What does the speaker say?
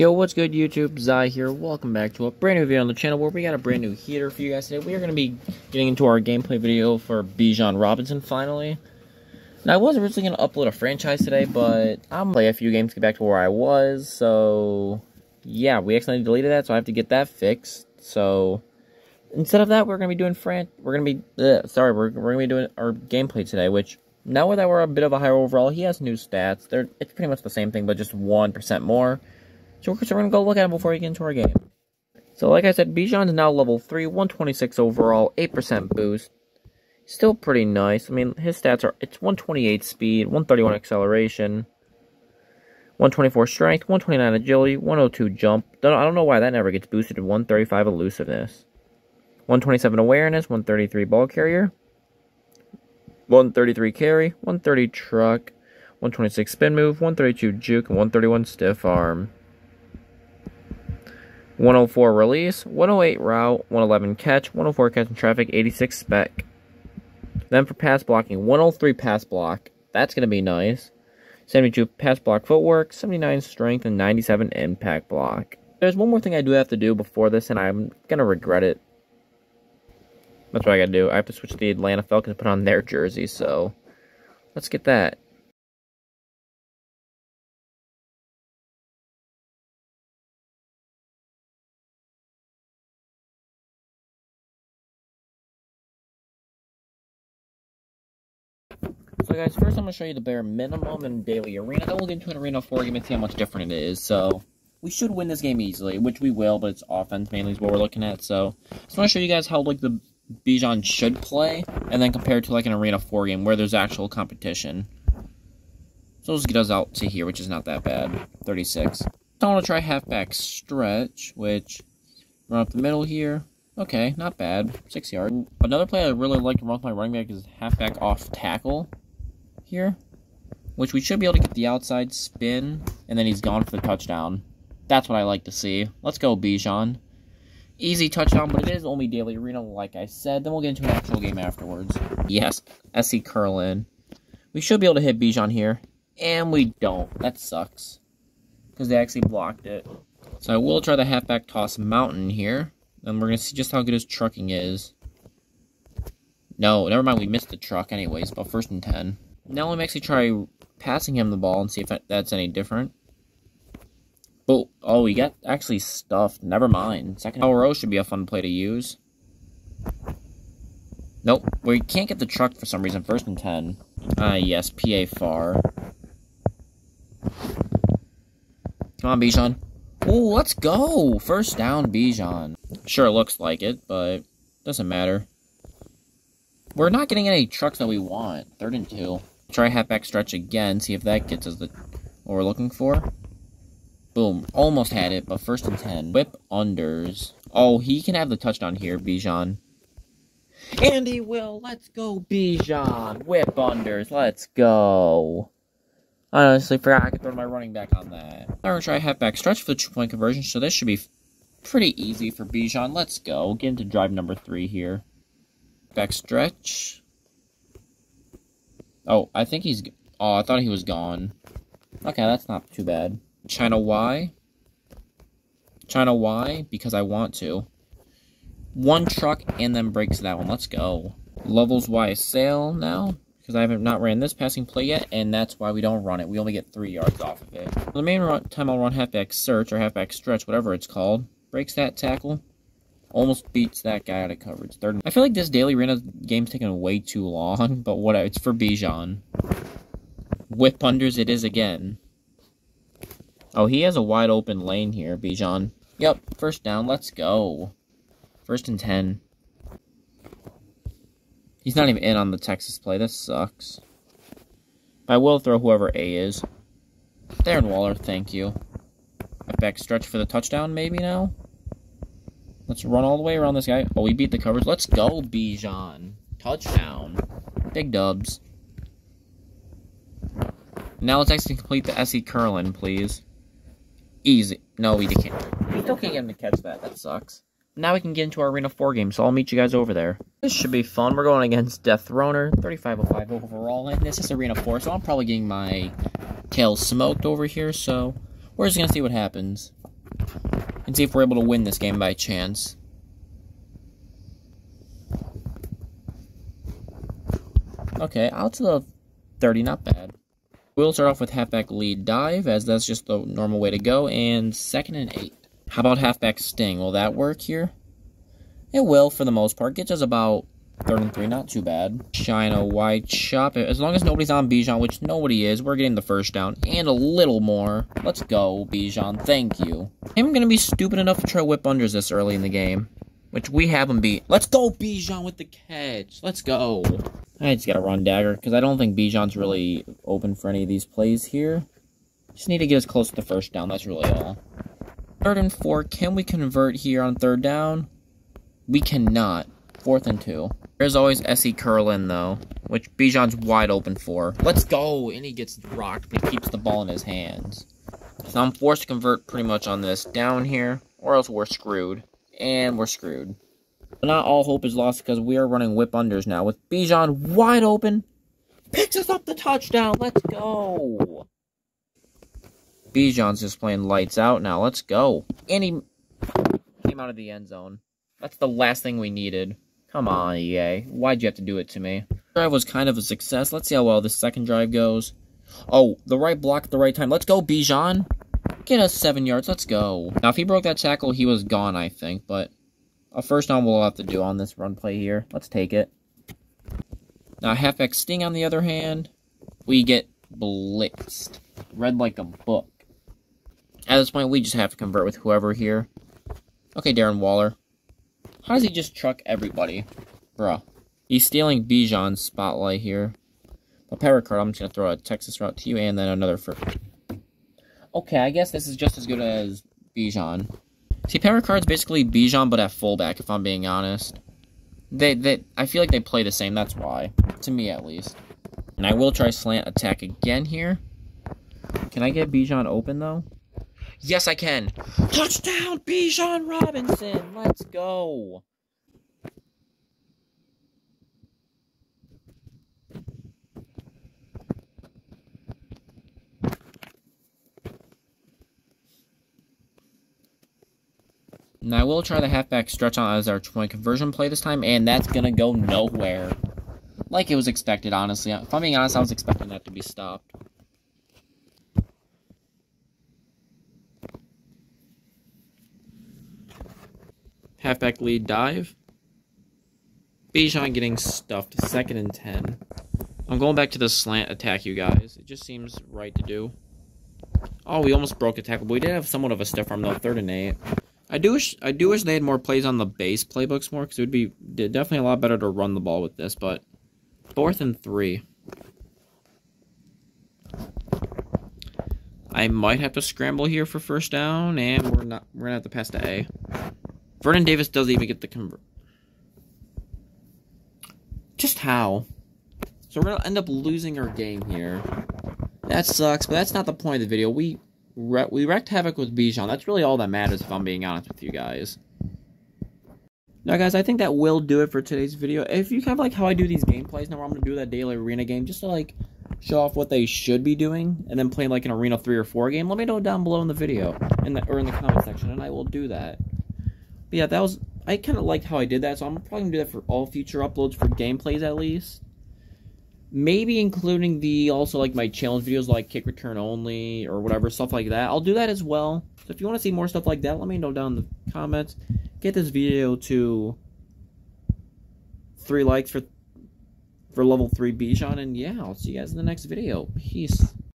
Yo, what's good YouTube? Zye here. Welcome back to a brand new video on the channel where we got a brand new heater for you guys today. We are going to be getting into our gameplay video for Bijan Robinson finally. Now, I was originally going to upload a franchise today, but I'm play a few games to get back to where I was, so... Yeah, we accidentally deleted that, so I have to get that fixed. So, instead of that, we're going to be doing fran... We're going to be... Uh, sorry, we're, we're going to be doing our gameplay today, which... Now that we're a bit of a higher overall, he has new stats. They're, it's pretty much the same thing, but just 1% more. So we're, going to go look at him before we get into our game. So like I said, Bijan is now level 3, 126 overall, 8% boost. Still pretty nice. I mean, his stats are, it's 128 speed, 131 acceleration, 124 strength, 129 agility, 102 jump. I don't know why that never gets boosted to 135 elusiveness. 127 awareness, 133 ball carrier, 133 carry, 130 truck, 126 spin move, 132 juke, and 131 stiff arm. 104 release, 108 route, 111 catch, 104 catch in traffic, 86 spec. Then for pass blocking, 103 pass block. That's going to be nice. 72 pass block footwork, 79 strength, and 97 impact block. There's one more thing I do have to do before this, and I'm going to regret it. That's what I gotta do. I have to switch the Atlanta Falcons put on their jersey, so let's get that. So guys, first I'm going to show you the bare minimum and daily arena, then we'll get into an arena 4 game and see how much different it is. So, we should win this game easily, which we will, but it's offense mainly is what we're looking at. So, I just want to show you guys how like the Bijan should play, and then compared to like an Arena 4 game where there's actual competition. So let's get us out to here, which is not that bad. 36. So I want to try halfback stretch, which run up the middle here. Okay, not bad. Six yard. Another play I really like to run with my running back is halfback off tackle here. Which we should be able to get the outside spin, and then he's gone for the touchdown. That's what I like to see. Let's go, Bijan. Easy touchdown, but it is only daily arena, like I said. Then we'll get into an actual game afterwards. Yes, SC Curlin. We should be able to hit Bijan here. And we don't. That sucks. Because they actually blocked it. So I will try the halfback toss mountain here. And we're going to see just how good his trucking is. No, never mind. We missed the truck anyways. But first and 10. Now let me actually try passing him the ball and see if that's any different. Oh, oh, we got actually stuffed. Never mind. Second row should be a fun play to use. Nope, we can't get the truck for some reason. First and 10. Ah, uh, yes, PA far. Come on, Bijan. Oh, let's go! First down, Bijan. Sure, looks like it, but doesn't matter. We're not getting any trucks that we want. Third and two. Try halfback stretch again, see if that gets us the what we're looking for. Boom. Almost had it, but first and 10. Whip unders. Oh, he can have the touchdown here, Bijan. And he will. Let's go, Bijan. Whip unders. Let's go. I honestly forgot I could throw my running back on that. Going to try halfback stretch for the two-point conversion, so this should be pretty easy for Bijan. Let's go. Get into drive number three here. Back stretch. Oh, I think he's... Oh, I thought he was gone. Okay, that's not too bad. China Y. China Y, because I want to. One truck, and then breaks that one. Let's go. Levels Y sail now, because I haven't not ran this passing play yet, and that's why we don't run it. We only get three yards off of it. The main run, time I'll run halfback search, or halfback stretch, whatever it's called. Breaks that tackle. Almost beats that guy out of coverage. Third. I feel like this daily arena game's taking way too long, but whatever. It's for Bijan. Whip unders it is again. Oh, he has a wide open lane here, Bijan. Yep, first down. Let's go. First and 10. He's not even in on the Texas play. That sucks. I will throw whoever A is. Darren Waller, thank you. A back stretch for the touchdown maybe now? Let's run all the way around this guy. Oh, we beat the coverage. Let's go, Bijan. Touchdown. Big dubs. Now let's actually complete the SE Curlin, please. Easy. No, we can't. We still can't get him to catch that. That sucks. Now we can get into our Arena 4 game, so I'll meet you guys over there. This should be fun. We're going against Death Throner, 3505 overall, and this is Arena 4, so I'm probably getting my tail smoked over here, so we're just going to see what happens. And see if we're able to win this game by chance. Okay, out to the 30, not bad. We'll start off with halfback lead dive, as that's just the normal way to go, and second and eight. How about halfback sting? Will that work here? It will, for the most part. Gets us about third and three, not too bad. China White chop. As long as nobody's on Bijan, which nobody is, we're getting the first down, and a little more. Let's go, Bijan. Thank you. I'm going to be stupid enough to try whip unders this early in the game, which we haven't beat. Let's go, Bijan, with the catch. Let's go. I just gotta run dagger, because I don't think Bijan's really open for any of these plays here. Just need to get as close to the first down, that's really all. Third and four, can we convert here on third down? We cannot. Fourth and two. There's always S.E. Curlin, though, which Bijan's wide open for. Let's go! And he gets rocked, but he keeps the ball in his hands. So I'm forced to convert pretty much on this down here, or else we're screwed. And we're screwed. But not all hope is lost because we are running whip unders now with Bijan wide open. Picks us up the touchdown. Let's go. Bijan's just playing lights out now. Let's go. And he came out of the end zone. That's the last thing we needed. Come on, EA. Why'd you have to do it to me? Drive was kind of a success. Let's see how well this second drive goes. Oh, the right block at the right time. Let's go, Bijan. Get us seven yards. Let's go. Now, if he broke that tackle, he was gone, I think. But a first down we'll have to do on this run play here. Let's take it. Now, halfback Sting, on the other hand, we get blitzed. Read like a book. At this point, we just have to convert with whoever here. Okay, Darren Waller. How does he just truck everybody? Bruh. He's stealing Bijan's spotlight here. A power card, I'm just going to throw a Texas route to you and then another for... Okay, I guess this is just as good as Bijan. See, power card's basically Bijan, but at fullback, if I'm being honest. They, they, I feel like they play the same, that's why. To me, at least. And I will try slant attack again here. Can I get Bijan open, though? Yes, I can. Touchdown, Bijan Robinson. Let's go. Now, I will try the halfback stretch on as our point conversion play this time, and that's going to go nowhere. Like it was expected, honestly. If I'm being honest, I was expecting that to be stopped. Halfback lead dive. Bijan getting stuffed. Second and ten. I'm going back to the slant attack, you guys. It just seems right to do. Oh, we almost broke a tackle, but we did have somewhat of a stiff arm, though. Third and eight. I do wish I do wish they had more plays on the base playbooks more, because it would be definitely a lot better to run the ball with this, but fourth and three. I might have to scramble here for first down, and we're not we're gonna have to pass to A. Vernon Davis doesn't even get the convert. Just how? So we're gonna end up losing our game here. That sucks, but that's not the point of the video. We we wrecked havoc with Bijan. That's really all that matters, if I'm being honest with you guys. Now, guys, I think that will do it for today's video. If you kind of like how I do these gameplays, now I'm to do that daily arena game just to, like, show off what they should be doing, and then play, like, an arena 3 or 4 game, let me know down below in the video, in the, or in the comment section, and I will do that. But yeah, that was, I kind of liked how I did that, so I'm probably going to do that for all future uploads for gameplays, at least. Maybe including the, also, like, my challenge videos, like kick return only, or whatever, stuff like that. I'll do that as well. So if you want to see more stuff like that, let me know down in the comments get this video to three likes for for level 3 Bijan, and yeah, I'll see you guys in the next video. Peace.